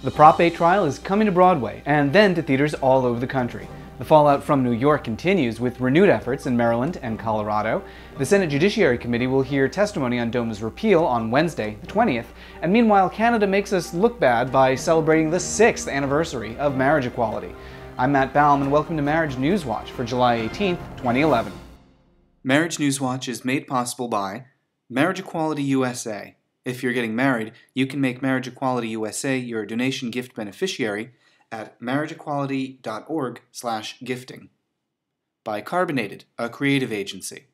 The Prop 8 trial is coming to Broadway and then to theaters all over the country. The fallout from New York continues with renewed efforts in Maryland and Colorado. The Senate Judiciary Committee will hear testimony on DOMA's repeal on Wednesday, the 20th, and meanwhile, Canada makes us look bad by celebrating the sixth anniversary of marriage equality. I'm Matt Baum, and welcome to Marriage News Watch for July 18, 2011. Marriage News Watch is made possible by Marriage Equality USA. If you're getting married, you can make Marriage Equality USA your donation gift beneficiary at marriageequality.org/gifting. By Carbonated, a creative agency.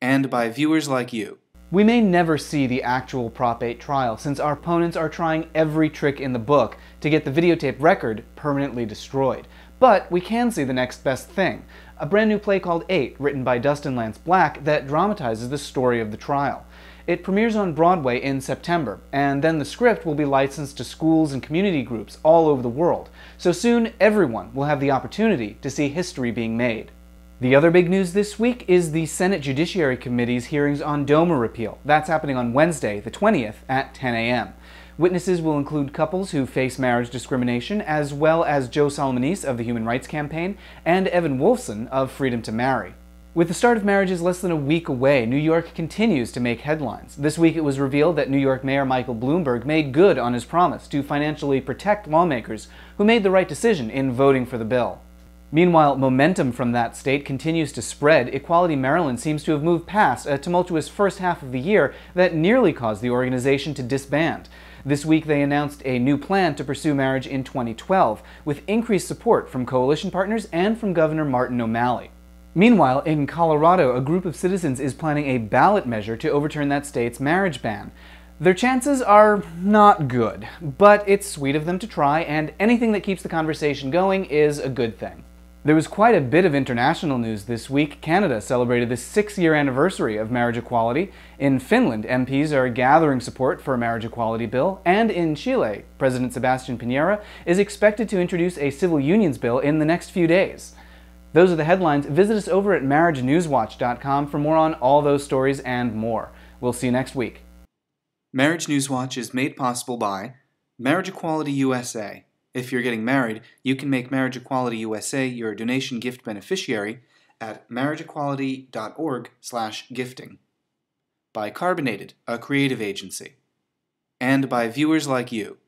And by viewers like you. We may never see the actual Prop 8 trial since our opponents are trying every trick in the book to get the videotape record permanently destroyed. But we can see the next best thing a brand new play called Eight, written by Dustin Lance Black, that dramatizes the story of the trial. It premieres on Broadway in September, and then the script will be licensed to schools and community groups all over the world. So soon, everyone will have the opportunity to see history being made. The other big news this week is the Senate Judiciary Committee's hearings on DOMA repeal. That's happening on Wednesday, the 20th, at 10 a.m. Witnesses will include couples who face marriage discrimination, as well as Joe Solmonese of the Human Rights Campaign and Evan Wolfson of Freedom to Marry. With the start of marriages less than a week away, New York continues to make headlines. This week it was revealed that New York Mayor Michael Bloomberg made good on his promise to financially protect lawmakers who made the right decision in voting for the bill. Meanwhile, momentum from that state continues to spread. Equality Maryland seems to have moved past a tumultuous first half of the year that nearly caused the organization to disband. This week they announced a new plan to pursue marriage in 2012, with increased support from coalition partners and from Governor Martin O'Malley. Meanwhile, in Colorado, a group of citizens is planning a ballot measure to overturn that state's marriage ban. Their chances are not good, but it's sweet of them to try, and anything that keeps the conversation going is a good thing. There was quite a bit of international news this week. Canada celebrated the six year anniversary of marriage equality. In Finland, MPs are gathering support for a marriage equality bill. And in Chile, President Sebastian Piñera is expected to introduce a civil unions bill in the next few days. Those are the headlines. Visit us over at marriagenewswatch.com for more on all those stories and more. We'll see you next week. Marriage News Watch is made possible by Marriage Equality USA. If you're getting married, you can make Marriage Equality USA your donation gift beneficiary at marriageequality.org/gifting. By Carbonated, a creative agency. And by viewers like you.